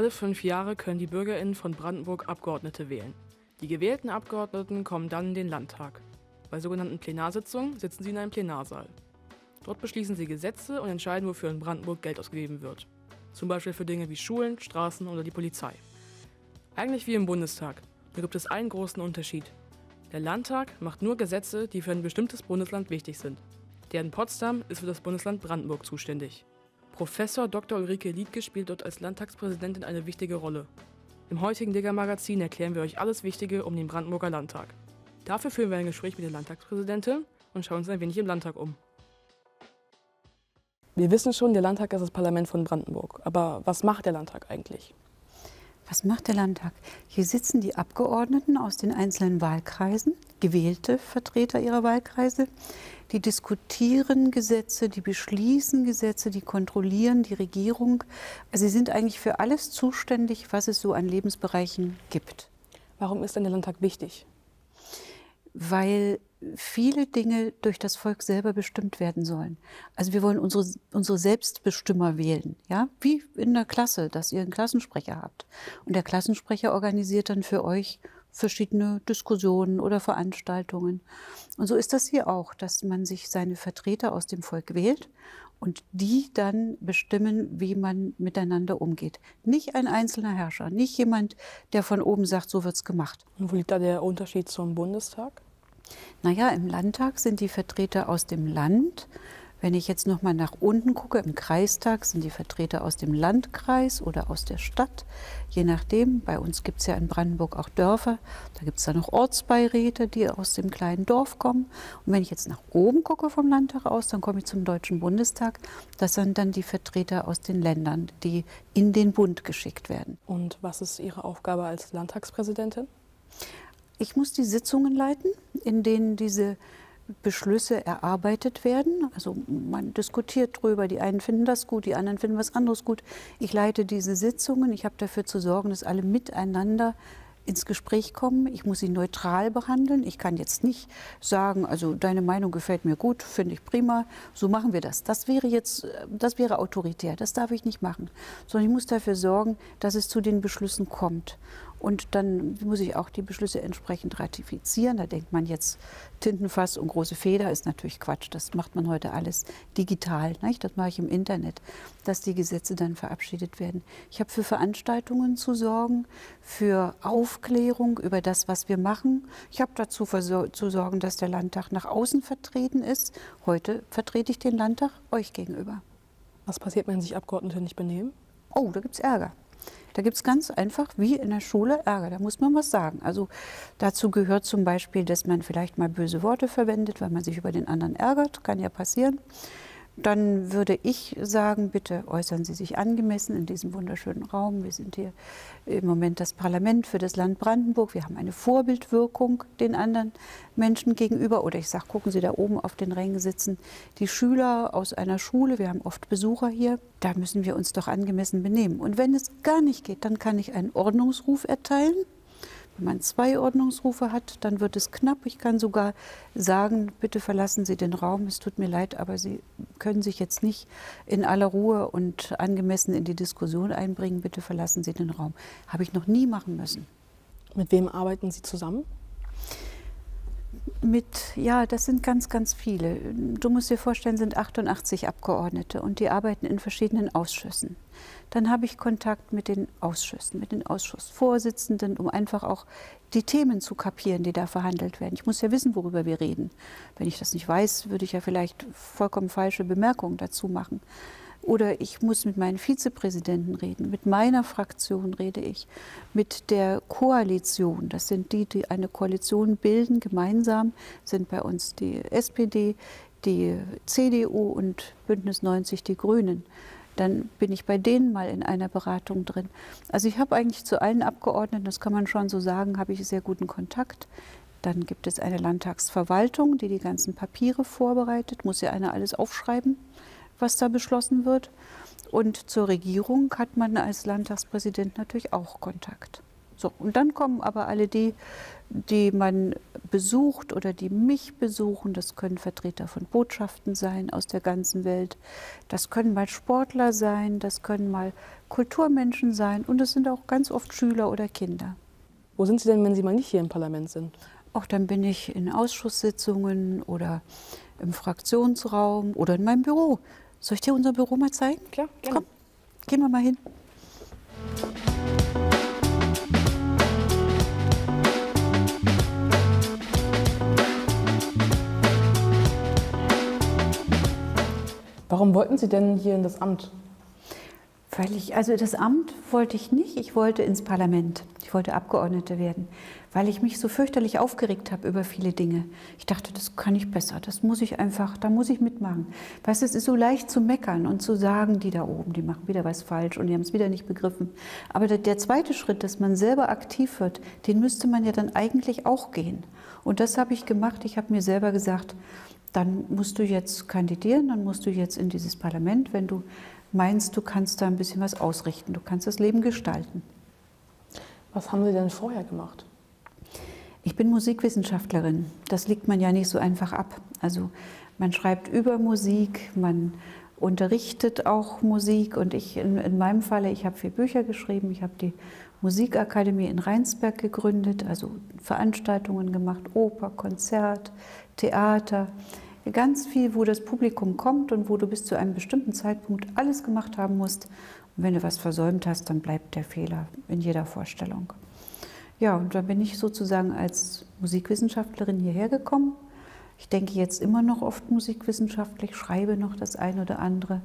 Alle fünf Jahre können die BürgerInnen von Brandenburg Abgeordnete wählen. Die gewählten Abgeordneten kommen dann in den Landtag. Bei sogenannten Plenarsitzungen sitzen sie in einem Plenarsaal. Dort beschließen sie Gesetze und entscheiden, wofür in Brandenburg Geld ausgegeben wird. Zum Beispiel für Dinge wie Schulen, Straßen oder die Polizei. Eigentlich wie im Bundestag. Da gibt es einen großen Unterschied. Der Landtag macht nur Gesetze, die für ein bestimmtes Bundesland wichtig sind. Der in Potsdam ist für das Bundesland Brandenburg zuständig. Professor Dr. Ulrike Liedke spielt dort als Landtagspräsidentin eine wichtige Rolle. Im heutigen Digger-Magazin erklären wir euch alles Wichtige um den Brandenburger Landtag. Dafür führen wir ein Gespräch mit der Landtagspräsidentin und schauen uns ein wenig im Landtag um. Wir wissen schon, der Landtag ist das Parlament von Brandenburg. Aber was macht der Landtag eigentlich? Was macht der Landtag? Hier sitzen die Abgeordneten aus den einzelnen Wahlkreisen, gewählte Vertreter ihrer Wahlkreise, die diskutieren Gesetze, die beschließen Gesetze, die kontrollieren die Regierung. Also sie sind eigentlich für alles zuständig, was es so an Lebensbereichen gibt. Warum ist denn der Landtag wichtig? Weil viele Dinge durch das Volk selber bestimmt werden sollen. Also wir wollen unsere, unsere Selbstbestimmer wählen, ja, wie in der Klasse, dass ihr einen Klassensprecher habt. Und der Klassensprecher organisiert dann für euch verschiedene Diskussionen oder Veranstaltungen. Und so ist das hier auch, dass man sich seine Vertreter aus dem Volk wählt und die dann bestimmen, wie man miteinander umgeht. Nicht ein einzelner Herrscher, nicht jemand, der von oben sagt, so wird's gemacht. Und wo liegt da der Unterschied zum Bundestag? Naja, im Landtag sind die Vertreter aus dem Land. Wenn ich jetzt noch mal nach unten gucke, im Kreistag sind die Vertreter aus dem Landkreis oder aus der Stadt, je nachdem. Bei uns gibt es ja in Brandenburg auch Dörfer, da gibt es dann noch Ortsbeiräte, die aus dem kleinen Dorf kommen. Und wenn ich jetzt nach oben gucke vom Landtag aus, dann komme ich zum Deutschen Bundestag. Das sind dann die Vertreter aus den Ländern, die in den Bund geschickt werden. Und was ist Ihre Aufgabe als Landtagspräsidentin? Ich muss die Sitzungen leiten, in denen diese Beschlüsse erarbeitet werden. Also man diskutiert drüber. Die einen finden das gut, die anderen finden was anderes gut. Ich leite diese Sitzungen. Ich habe dafür zu sorgen, dass alle miteinander ins Gespräch kommen. Ich muss sie neutral behandeln. Ich kann jetzt nicht sagen, also deine Meinung gefällt mir gut, finde ich prima, so machen wir das. Das wäre jetzt, das wäre autoritär. Das darf ich nicht machen. Sondern ich muss dafür sorgen, dass es zu den Beschlüssen kommt. Und dann muss ich auch die Beschlüsse entsprechend ratifizieren. Da denkt man jetzt, Tintenfass und große Feder ist natürlich Quatsch. Das macht man heute alles digital. Nicht? Das mache ich im Internet, dass die Gesetze dann verabschiedet werden. Ich habe für Veranstaltungen zu sorgen, für Aufklärung über das, was wir machen. Ich habe dazu zu sorgen, dass der Landtag nach außen vertreten ist. Heute vertrete ich den Landtag euch gegenüber. Was passiert, wenn sich Abgeordnete nicht benehmen? Oh, da gibt es Ärger. Da gibt es ganz einfach, wie in der Schule, Ärger. Da muss man was sagen. Also dazu gehört zum Beispiel, dass man vielleicht mal böse Worte verwendet, weil man sich über den anderen ärgert. Kann ja passieren dann würde ich sagen, bitte äußern Sie sich angemessen in diesem wunderschönen Raum. Wir sind hier im Moment das Parlament für das Land Brandenburg. Wir haben eine Vorbildwirkung den anderen Menschen gegenüber. Oder ich sage, gucken Sie da oben auf den Rängen sitzen die Schüler aus einer Schule. Wir haben oft Besucher hier. Da müssen wir uns doch angemessen benehmen. Und wenn es gar nicht geht, dann kann ich einen Ordnungsruf erteilen. Wenn man zwei Ordnungsrufe hat, dann wird es knapp. Ich kann sogar sagen, bitte verlassen Sie den Raum. Es tut mir leid, aber Sie können sich jetzt nicht in aller Ruhe und angemessen in die Diskussion einbringen. Bitte verlassen Sie den Raum. Habe ich noch nie machen müssen. Mit wem arbeiten Sie zusammen? Mit, ja, das sind ganz, ganz viele. Du musst dir vorstellen, sind 88 Abgeordnete und die arbeiten in verschiedenen Ausschüssen. Dann habe ich Kontakt mit den Ausschüssen, mit den Ausschussvorsitzenden, um einfach auch die Themen zu kapieren, die da verhandelt werden. Ich muss ja wissen, worüber wir reden. Wenn ich das nicht weiß, würde ich ja vielleicht vollkommen falsche Bemerkungen dazu machen. Oder ich muss mit meinen Vizepräsidenten reden, mit meiner Fraktion rede ich, mit der Koalition. Das sind die, die eine Koalition bilden. Gemeinsam sind bei uns die SPD, die CDU und Bündnis 90 die Grünen dann bin ich bei denen mal in einer Beratung drin. Also ich habe eigentlich zu allen Abgeordneten, das kann man schon so sagen, habe ich sehr guten Kontakt. Dann gibt es eine Landtagsverwaltung, die die ganzen Papiere vorbereitet, muss ja einer alles aufschreiben, was da beschlossen wird. Und zur Regierung hat man als Landtagspräsident natürlich auch Kontakt. So, und dann kommen aber alle die, die man besucht oder die mich besuchen. Das können Vertreter von Botschaften sein aus der ganzen Welt. Das können mal Sportler sein, das können mal Kulturmenschen sein und es sind auch ganz oft Schüler oder Kinder. Wo sind Sie denn, wenn Sie mal nicht hier im Parlament sind? Auch dann bin ich in Ausschusssitzungen oder im Fraktionsraum oder in meinem Büro. Soll ich dir unser Büro mal zeigen? Klar, gerne. Komm, gehen wir mal hin. Warum wollten Sie denn hier in das Amt? Ich, also das Amt wollte ich nicht, ich wollte ins Parlament. Ich wollte Abgeordnete werden, weil ich mich so fürchterlich aufgeregt habe über viele Dinge. Ich dachte, das kann ich besser, das muss ich einfach, da muss ich mitmachen. Weißt du, es ist so leicht zu meckern und zu sagen, die da oben, die machen wieder was falsch und die haben es wieder nicht begriffen. Aber der, der zweite Schritt, dass man selber aktiv wird, den müsste man ja dann eigentlich auch gehen. Und das habe ich gemacht. Ich habe mir selber gesagt, dann musst du jetzt kandidieren, dann musst du jetzt in dieses Parlament, wenn du meinst, du kannst da ein bisschen was ausrichten, du kannst das Leben gestalten. Was haben Sie denn vorher gemacht? Ich bin Musikwissenschaftlerin. Das legt man ja nicht so einfach ab. Also man schreibt über Musik, man unterrichtet auch Musik und ich in, in meinem Falle, ich habe vier Bücher geschrieben, ich habe die Musikakademie in Rheinsberg gegründet, also Veranstaltungen gemacht, Oper, Konzert, Theater, ganz viel, wo das Publikum kommt und wo du bis zu einem bestimmten Zeitpunkt alles gemacht haben musst. Und wenn du was versäumt hast, dann bleibt der Fehler in jeder Vorstellung. Ja, und da bin ich sozusagen als Musikwissenschaftlerin hierher gekommen. Ich denke jetzt immer noch oft musikwissenschaftlich, schreibe noch das eine oder andere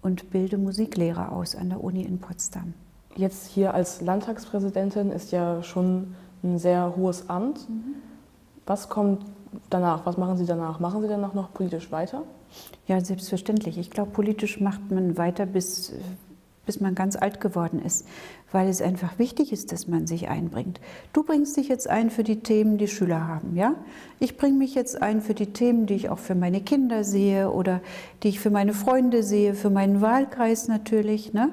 und bilde Musiklehrer aus an der Uni in Potsdam. Jetzt hier als Landtagspräsidentin ist ja schon ein sehr hohes Amt. Mhm. Was kommt danach? Was machen Sie danach? Machen Sie danach noch politisch weiter? Ja, selbstverständlich. Ich glaube, politisch macht man weiter, bis, bis man ganz alt geworden ist, weil es einfach wichtig ist, dass man sich einbringt. Du bringst dich jetzt ein für die Themen, die Schüler haben, ja? Ich bringe mich jetzt ein für die Themen, die ich auch für meine Kinder sehe oder die ich für meine Freunde sehe, für meinen Wahlkreis natürlich, ne?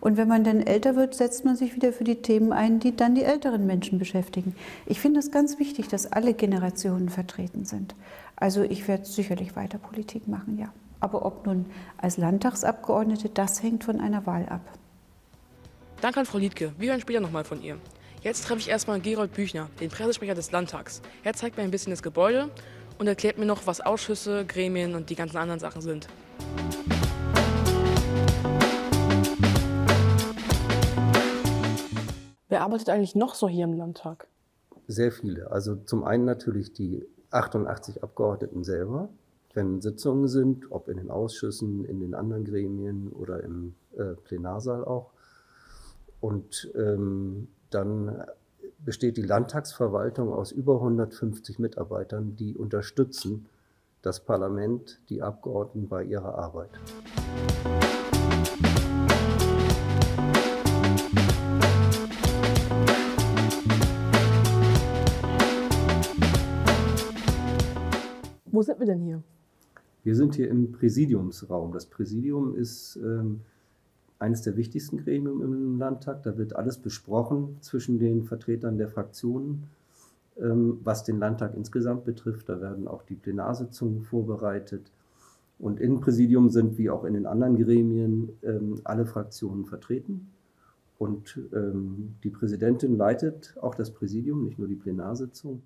Und wenn man dann älter wird, setzt man sich wieder für die Themen ein, die dann die älteren Menschen beschäftigen. Ich finde es ganz wichtig, dass alle Generationen vertreten sind. Also ich werde sicherlich weiter Politik machen, ja. Aber ob nun als Landtagsabgeordnete, das hängt von einer Wahl ab. Danke an Frau Liedke. Wir hören später nochmal von ihr. Jetzt treffe ich erstmal Gerold Büchner, den Pressesprecher des Landtags. Er zeigt mir ein bisschen das Gebäude und erklärt mir noch, was Ausschüsse, Gremien und die ganzen anderen Sachen sind. Wer arbeitet eigentlich noch so hier im Landtag? Sehr viele. Also zum einen natürlich die 88 Abgeordneten selber, wenn Sitzungen sind, ob in den Ausschüssen, in den anderen Gremien oder im äh, Plenarsaal auch. Und ähm, dann besteht die Landtagsverwaltung aus über 150 Mitarbeitern, die unterstützen das Parlament, die Abgeordneten bei ihrer Arbeit. Wo sind wir denn hier? Wir sind hier im Präsidiumsraum. Das Präsidium ist ähm, eines der wichtigsten Gremien im Landtag. Da wird alles besprochen zwischen den Vertretern der Fraktionen, ähm, was den Landtag insgesamt betrifft. Da werden auch die Plenarsitzungen vorbereitet. Und im Präsidium sind wie auch in den anderen Gremien ähm, alle Fraktionen vertreten. Und ähm, die Präsidentin leitet auch das Präsidium, nicht nur die Plenarsitzung.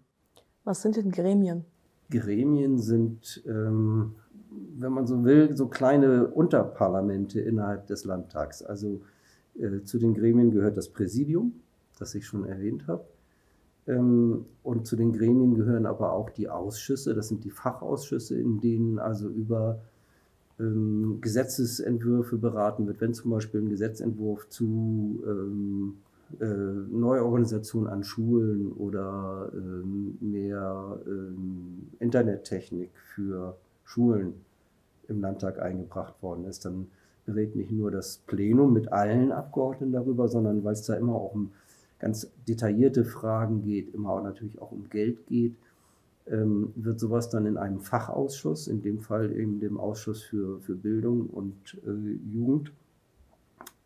Was sind denn Gremien? Gremien sind, ähm, wenn man so will, so kleine Unterparlamente innerhalb des Landtags. Also äh, zu den Gremien gehört das Präsidium, das ich schon erwähnt habe. Ähm, und zu den Gremien gehören aber auch die Ausschüsse, das sind die Fachausschüsse, in denen also über ähm, Gesetzesentwürfe beraten wird. Wenn zum Beispiel ein Gesetzentwurf zu ähm, äh, Neuorganisation an Schulen oder ähm, mehr ähm, Internettechnik für Schulen im Landtag eingebracht worden ist, dann berät nicht nur das Plenum mit allen Abgeordneten darüber, sondern weil es da immer auch um ganz detaillierte Fragen geht, immer auch natürlich auch um Geld geht, ähm, wird sowas dann in einem Fachausschuss, in dem Fall eben dem Ausschuss für, für Bildung und äh, Jugend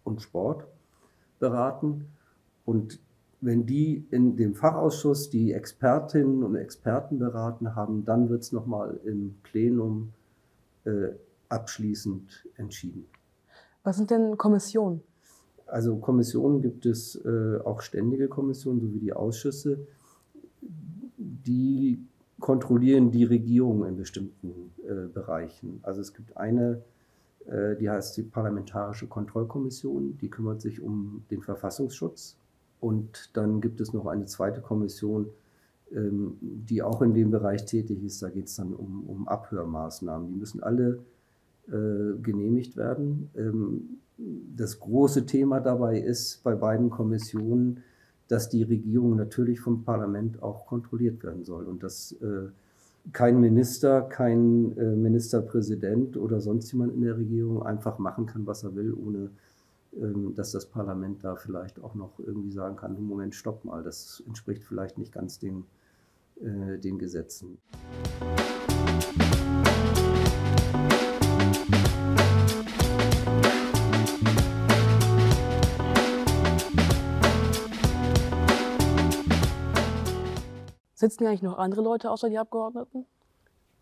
und Sport beraten. Und wenn die in dem Fachausschuss die Expertinnen und Experten beraten haben, dann wird es nochmal im Plenum äh, abschließend entschieden. Was sind denn Kommissionen? Also Kommissionen gibt es äh, auch ständige Kommissionen sowie die Ausschüsse, die kontrollieren die Regierung in bestimmten äh, Bereichen. Also es gibt eine, äh, die heißt die Parlamentarische Kontrollkommission, die kümmert sich um den Verfassungsschutz. Und dann gibt es noch eine zweite Kommission, ähm, die auch in dem Bereich tätig ist. Da geht es dann um, um Abhörmaßnahmen. Die müssen alle äh, genehmigt werden. Ähm, das große Thema dabei ist bei beiden Kommissionen, dass die Regierung natürlich vom Parlament auch kontrolliert werden soll und dass äh, kein Minister, kein äh, Ministerpräsident oder sonst jemand in der Regierung einfach machen kann, was er will, ohne ähm, dass das Parlament da vielleicht auch noch irgendwie sagen kann, Moment, stopp mal, das entspricht vielleicht nicht ganz den, äh, den Gesetzen. Sitzen eigentlich noch andere Leute außer die Abgeordneten?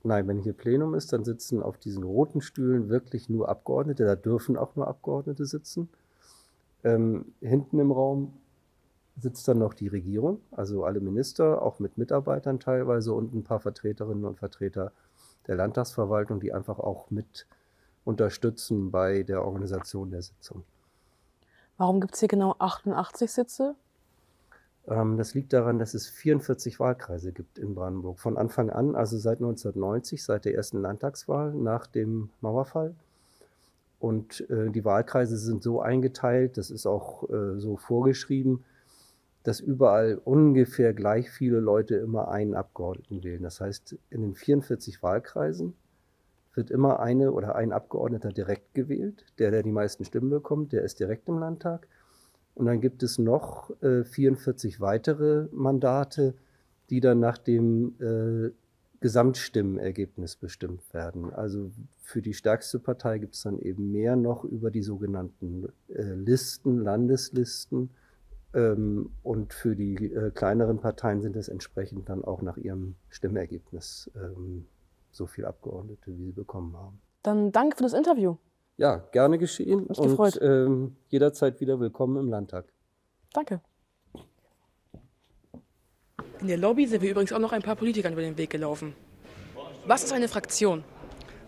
Nein, wenn hier Plenum ist, dann sitzen auf diesen roten Stühlen wirklich nur Abgeordnete. Da dürfen auch nur Abgeordnete sitzen. Ähm, hinten im Raum sitzt dann noch die Regierung, also alle Minister, auch mit Mitarbeitern teilweise und ein paar Vertreterinnen und Vertreter der Landtagsverwaltung, die einfach auch mit unterstützen bei der Organisation der Sitzung. Warum gibt es hier genau 88 Sitze? Ähm, das liegt daran, dass es 44 Wahlkreise gibt in Brandenburg. Von Anfang an, also seit 1990, seit der ersten Landtagswahl nach dem Mauerfall. Und äh, die Wahlkreise sind so eingeteilt, das ist auch äh, so vorgeschrieben, dass überall ungefähr gleich viele Leute immer einen Abgeordneten wählen. Das heißt, in den 44 Wahlkreisen wird immer eine oder ein Abgeordneter direkt gewählt. Der, der die meisten Stimmen bekommt, der ist direkt im Landtag. Und dann gibt es noch äh, 44 weitere Mandate, die dann nach dem äh, Gesamtstimmenergebnis bestimmt werden. Also für die stärkste Partei gibt es dann eben mehr noch über die sogenannten äh, Listen, Landeslisten. Ähm, und für die äh, kleineren Parteien sind es entsprechend dann auch nach ihrem Stimmergebnis ähm, so viele Abgeordnete, wie sie bekommen haben. Dann danke für das Interview. Ja, gerne geschehen Mich gefreut. und ähm, jederzeit wieder willkommen im Landtag. Danke. In der Lobby sind wir übrigens auch noch ein paar Politikern über den Weg gelaufen. Was ist eine Fraktion?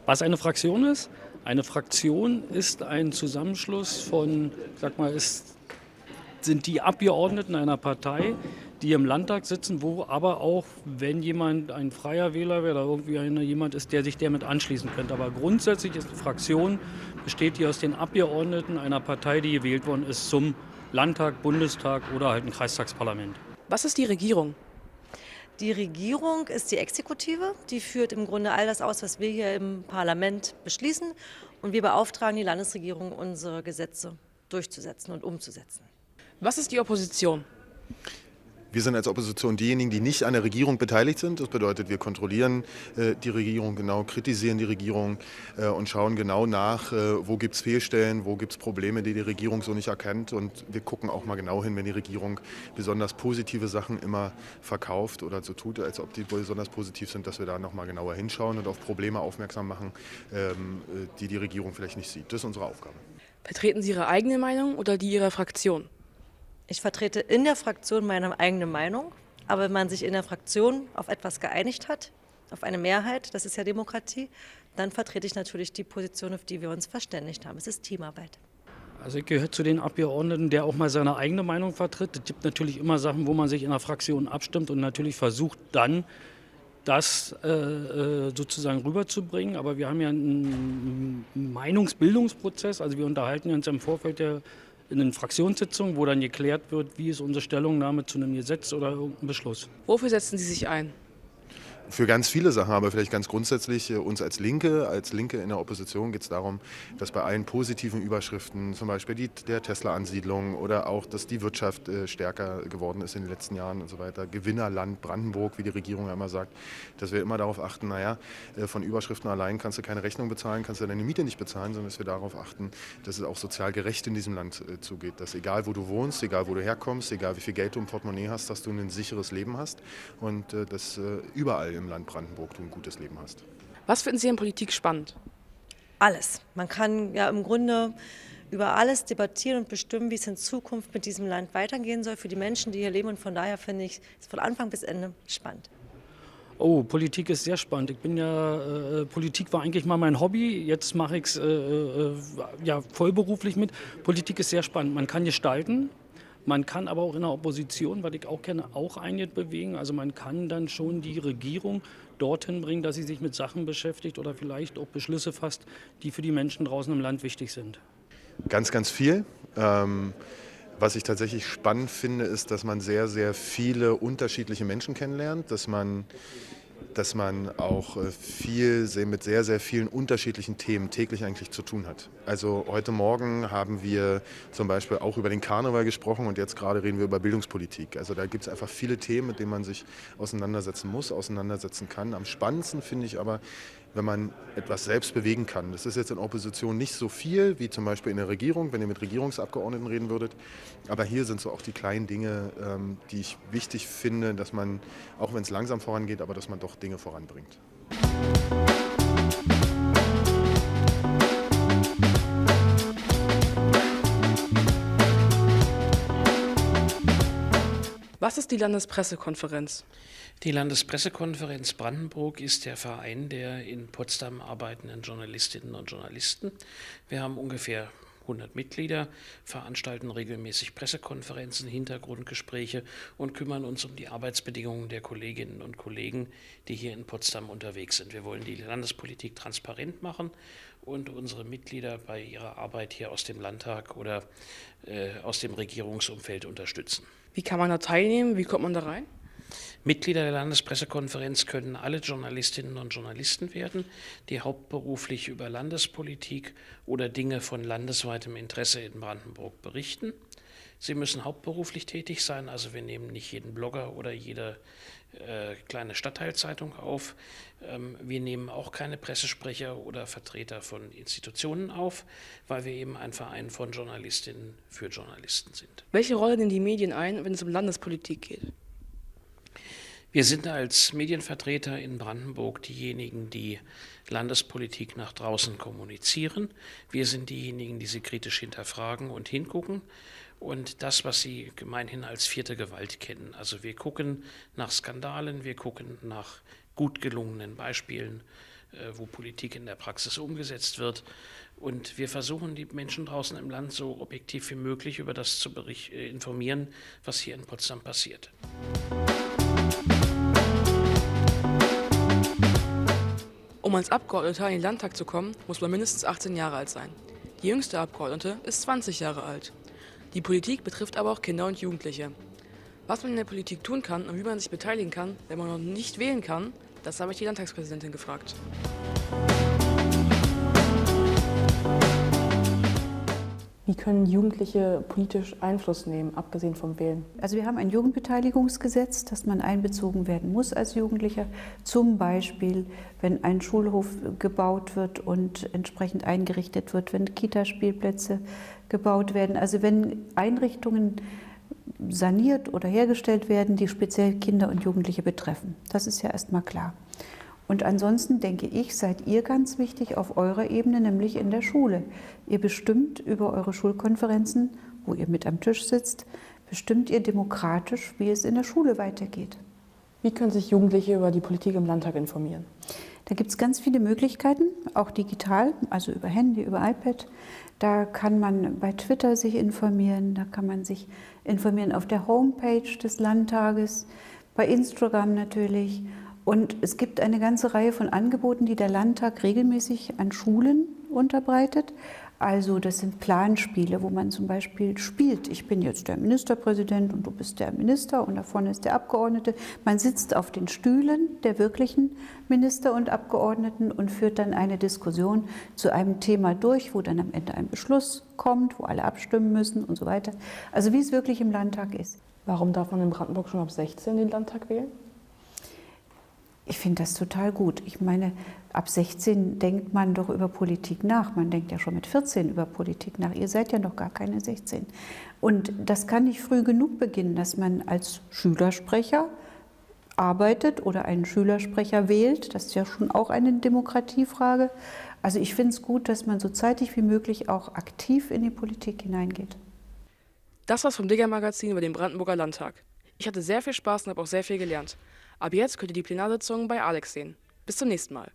Was eine Fraktion ist? Eine Fraktion ist ein Zusammenschluss von, sag mal, ist, sind die Abgeordneten einer Partei, die im Landtag sitzen, wo aber auch, wenn jemand ein freier Wähler wäre oder irgendwie eine, jemand ist, der sich damit anschließen könnte. Aber grundsätzlich ist eine Fraktion, besteht die aus den Abgeordneten einer Partei, die gewählt worden ist zum Landtag, Bundestag oder halt ein Kreistagsparlament. Was ist die Regierung? Die Regierung ist die Exekutive, die führt im Grunde all das aus, was wir hier im Parlament beschließen. Und wir beauftragen die Landesregierung, unsere Gesetze durchzusetzen und umzusetzen. Was ist die Opposition? Wir sind als Opposition diejenigen, die nicht an der Regierung beteiligt sind. Das bedeutet, wir kontrollieren äh, die Regierung genau, kritisieren die Regierung äh, und schauen genau nach, äh, wo gibt es Fehlstellen, wo gibt es Probleme, die die Regierung so nicht erkennt. Und wir gucken auch mal genau hin, wenn die Regierung besonders positive Sachen immer verkauft oder so tut, als ob die besonders positiv sind, dass wir da nochmal genauer hinschauen und auf Probleme aufmerksam machen, ähm, äh, die die Regierung vielleicht nicht sieht. Das ist unsere Aufgabe. Vertreten Sie Ihre eigene Meinung oder die Ihrer Fraktion? Ich vertrete in der Fraktion meine eigene Meinung, aber wenn man sich in der Fraktion auf etwas geeinigt hat, auf eine Mehrheit, das ist ja Demokratie, dann vertrete ich natürlich die Position, auf die wir uns verständigt haben. Es ist Teamarbeit. Also ich gehöre zu den Abgeordneten, der auch mal seine eigene Meinung vertritt. Es gibt natürlich immer Sachen, wo man sich in der Fraktion abstimmt und natürlich versucht dann, das äh, äh sozusagen rüberzubringen. Aber wir haben ja einen Meinungsbildungsprozess, also wir unterhalten uns im Vorfeld der in den Fraktionssitzungen, wo dann geklärt wird, wie ist unsere Stellungnahme zu einem Gesetz oder irgendeinem Beschluss. Wofür setzen Sie sich ein? Für ganz viele Sachen, aber vielleicht ganz grundsätzlich äh, uns als Linke, als Linke in der Opposition geht es darum, dass bei allen positiven Überschriften, zum Beispiel die, der Tesla-Ansiedlung oder auch, dass die Wirtschaft äh, stärker geworden ist in den letzten Jahren und so weiter, Gewinnerland Brandenburg, wie die Regierung ja immer sagt, dass wir immer darauf achten, naja, äh, von Überschriften allein kannst du keine Rechnung bezahlen, kannst du deine Miete nicht bezahlen, sondern dass wir darauf achten, dass es auch sozial gerecht in diesem Land zugeht, dass egal wo du wohnst, egal wo du herkommst, egal wie viel Geld du im Portemonnaie hast, dass du ein sicheres Leben hast und dass überall im Land Brandenburg du ein gutes Leben hast. Was finden Sie in Politik spannend? Alles. Man kann ja im Grunde über alles debattieren und bestimmen, wie es in Zukunft mit diesem Land weitergehen soll für die Menschen, die hier leben. Und von daher finde ich es von Anfang bis Ende spannend. Oh, Politik ist sehr spannend. Ich bin ja, äh, Politik war eigentlich mal mein Hobby. Jetzt mache ich es äh, äh, ja, vollberuflich mit. Politik ist sehr spannend. Man kann gestalten, man kann aber auch in der Opposition, was ich auch kenne, auch einiges bewegen. Also man kann dann schon die Regierung dorthin bringen, dass sie sich mit Sachen beschäftigt oder vielleicht auch Beschlüsse fasst, die für die Menschen draußen im Land wichtig sind. Ganz, ganz viel. Ähm, was ich tatsächlich spannend finde, ist, dass man sehr, sehr viele unterschiedliche Menschen kennenlernt, dass man dass man auch äh, viel mit sehr, sehr vielen unterschiedlichen Themen täglich eigentlich zu tun hat. Also heute Morgen haben wir zum Beispiel auch über den Karneval gesprochen und jetzt gerade reden wir über Bildungspolitik. Also da gibt es einfach viele Themen, mit denen man sich auseinandersetzen muss, auseinandersetzen kann. Am spannendsten finde ich aber, wenn man etwas selbst bewegen kann. Das ist jetzt in Opposition nicht so viel wie zum Beispiel in der Regierung, wenn ihr mit Regierungsabgeordneten reden würdet. Aber hier sind so auch die kleinen Dinge, ähm, die ich wichtig finde, dass man, auch wenn es langsam vorangeht, aber dass man doch Dinge voranbringt. Was ist die Landespressekonferenz? Die Landespressekonferenz Brandenburg ist der Verein der in Potsdam arbeitenden Journalistinnen und Journalisten. Wir haben ungefähr 100 Mitglieder, veranstalten regelmäßig Pressekonferenzen, Hintergrundgespräche und kümmern uns um die Arbeitsbedingungen der Kolleginnen und Kollegen, die hier in Potsdam unterwegs sind. Wir wollen die Landespolitik transparent machen und unsere Mitglieder bei ihrer Arbeit hier aus dem Landtag oder äh, aus dem Regierungsumfeld unterstützen. Wie kann man da teilnehmen? Wie kommt man da rein? Mitglieder der Landespressekonferenz können alle Journalistinnen und Journalisten werden, die hauptberuflich über Landespolitik oder Dinge von landesweitem Interesse in Brandenburg berichten. Sie müssen hauptberuflich tätig sein, also wir nehmen nicht jeden Blogger oder jede äh, kleine Stadtteilzeitung auf. Ähm, wir nehmen auch keine Pressesprecher oder Vertreter von Institutionen auf, weil wir eben ein Verein von Journalistinnen für Journalisten sind. Welche Rolle nehmen die Medien ein, wenn es um Landespolitik geht? Wir sind als Medienvertreter in Brandenburg diejenigen, die Landespolitik nach draußen kommunizieren. Wir sind diejenigen, die sie kritisch hinterfragen und hingucken. Und das, was Sie gemeinhin als vierte Gewalt kennen. Also wir gucken nach Skandalen, wir gucken nach gut gelungenen Beispielen, äh, wo Politik in der Praxis umgesetzt wird. Und wir versuchen, die Menschen draußen im Land so objektiv wie möglich über das zu äh, informieren, was hier in Potsdam passiert. Um als Abgeordneter in den Landtag zu kommen, muss man mindestens 18 Jahre alt sein. Die jüngste Abgeordnete ist 20 Jahre alt. Die Politik betrifft aber auch Kinder und Jugendliche. Was man in der Politik tun kann und wie man sich beteiligen kann, wenn man noch nicht wählen kann, das habe ich die Landtagspräsidentin gefragt. Wie können Jugendliche politisch Einfluss nehmen, abgesehen vom Wählen? Also wir haben ein Jugendbeteiligungsgesetz, das man einbezogen werden muss als Jugendlicher. Zum Beispiel, wenn ein Schulhof gebaut wird und entsprechend eingerichtet wird, wenn Kitaspielplätze gebaut werden. Also wenn Einrichtungen saniert oder hergestellt werden, die speziell Kinder und Jugendliche betreffen. Das ist ja erstmal klar. Und ansonsten denke ich, seid ihr ganz wichtig auf eurer Ebene, nämlich in der Schule. Ihr bestimmt über eure Schulkonferenzen, wo ihr mit am Tisch sitzt, bestimmt ihr demokratisch, wie es in der Schule weitergeht. Wie können sich Jugendliche über die Politik im Landtag informieren? Da gibt es ganz viele Möglichkeiten, auch digital, also über Handy, über iPad. Da kann man bei Twitter sich informieren, da kann man sich informieren auf der Homepage des Landtages, bei Instagram natürlich und es gibt eine ganze Reihe von Angeboten, die der Landtag regelmäßig an Schulen unterbreitet, Also das sind Planspiele, wo man zum Beispiel spielt, ich bin jetzt der Ministerpräsident und du bist der Minister und da vorne ist der Abgeordnete. Man sitzt auf den Stühlen der wirklichen Minister und Abgeordneten und führt dann eine Diskussion zu einem Thema durch, wo dann am Ende ein Beschluss kommt, wo alle abstimmen müssen und so weiter. Also wie es wirklich im Landtag ist. Warum darf man in Brandenburg schon ab 16 den Landtag wählen? Ich finde das total gut. Ich meine, ab 16 denkt man doch über Politik nach. Man denkt ja schon mit 14 über Politik nach. Ihr seid ja noch gar keine 16. Und das kann nicht früh genug beginnen, dass man als Schülersprecher arbeitet oder einen Schülersprecher wählt. Das ist ja schon auch eine Demokratiefrage. Also ich finde es gut, dass man so zeitig wie möglich auch aktiv in die Politik hineingeht. Das war's vom Digger Magazin über den Brandenburger Landtag. Ich hatte sehr viel Spaß und habe auch sehr viel gelernt. Ab jetzt könnt ihr die Plenarsitzung bei Alex sehen. Bis zum nächsten Mal.